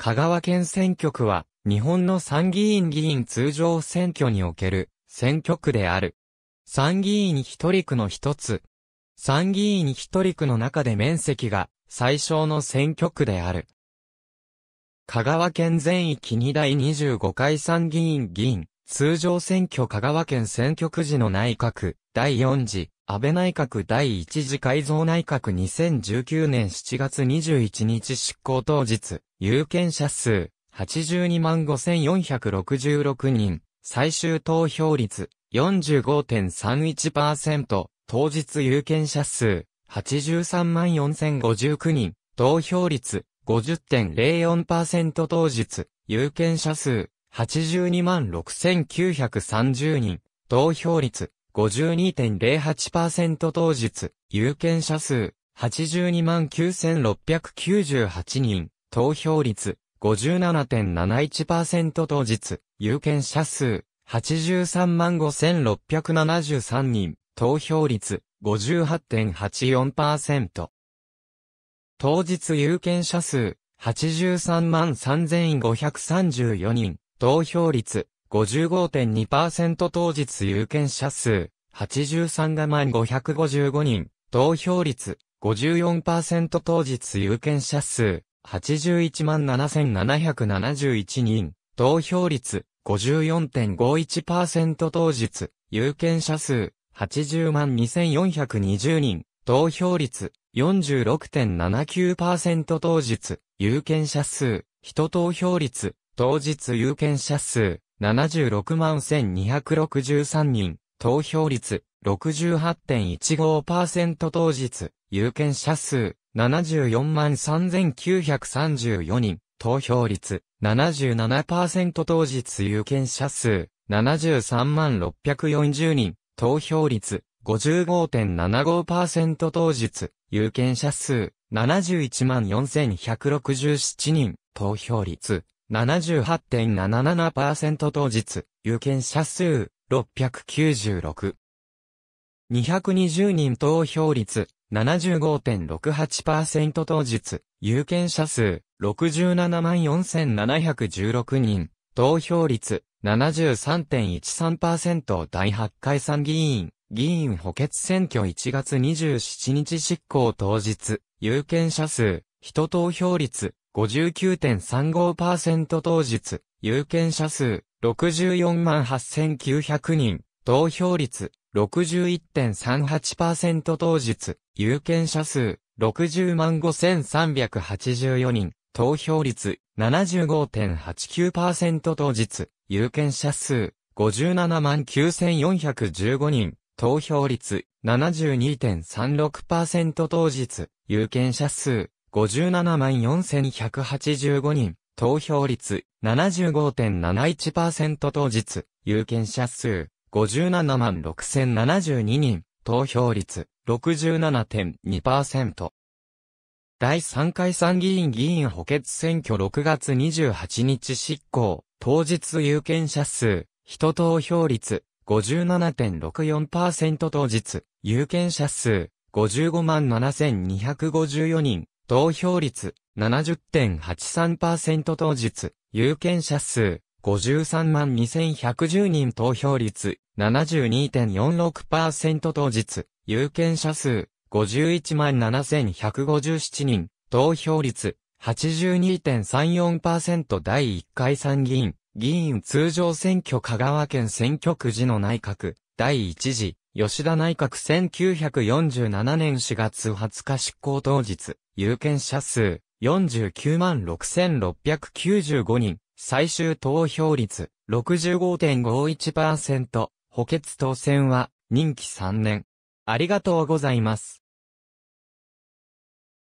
香川県選挙区は、日本の参議院議員通常選挙における選挙区である。参議院一人区の一つ。参議院一人区の中で面積が最小の選挙区である。香川県全域2第25回参議院議員、通常選挙香川県選挙区時の内閣、第4次、安倍内閣第1次改造内閣2019年7月21日執行当日、有権者数、82万5466人、最終投票率、45.31%、当日有権者数、83万4059人、投票率、50.04%当日、有権者数、82万6930人、投票率、52.08%当日、有権者数、82万9698人、投票率、57.71%当日、有権者数、83万5673人、投票率、58.84%。当日有権者数、83万3534人、投票率、55.2%当日有権者数、83万555人、投票率、54%当日有権者数、81万7771人、投票率、54.51%当日、有権者数、80万2420人、投票率、46.79%当日、有権者数、人投票率、当日有権者数、76万1263人、投票率、68.15%当日、有権者数、74万3934人、投票率、77%当日有権者数、73万640人、投票率、55.75%当日、有権者数、71万4167人、投票率、78.77%当日、有権者数、696。220人投票率、75.68%当日、有権者数、67万4716人、投票率、73.13%第8回参議院、議員補欠選挙1月27日執行当日、有権者数、人投票率、59.35%当日、有権者数、64万8900人、投票率、61.38%当日、有権者数、60万5384人、投票率、75.89%当日、有権者数、57万9415人、投票率、72.36%当日、有権者数、574,185人、投票率、75.71%当日、有権者数、576,072人、投票率、67.2%。第3回参議院議員補欠選挙6月28日執行、当日有権者数、人投票率、57.64%当日、有権者数、55万7254人、投票率、70.83%当日、有権者数、53万2110人投票率、72.46%当日、有権者数、51万7157人、投票率、82.34%第1回参議院、議員通常選挙香川県選挙区時の内閣、第1次、吉田内閣1947年4月20日執行当日、有権者数、49万6695人、最終投票率、65.51%、補欠当選は、任期3年。ありがとうございます。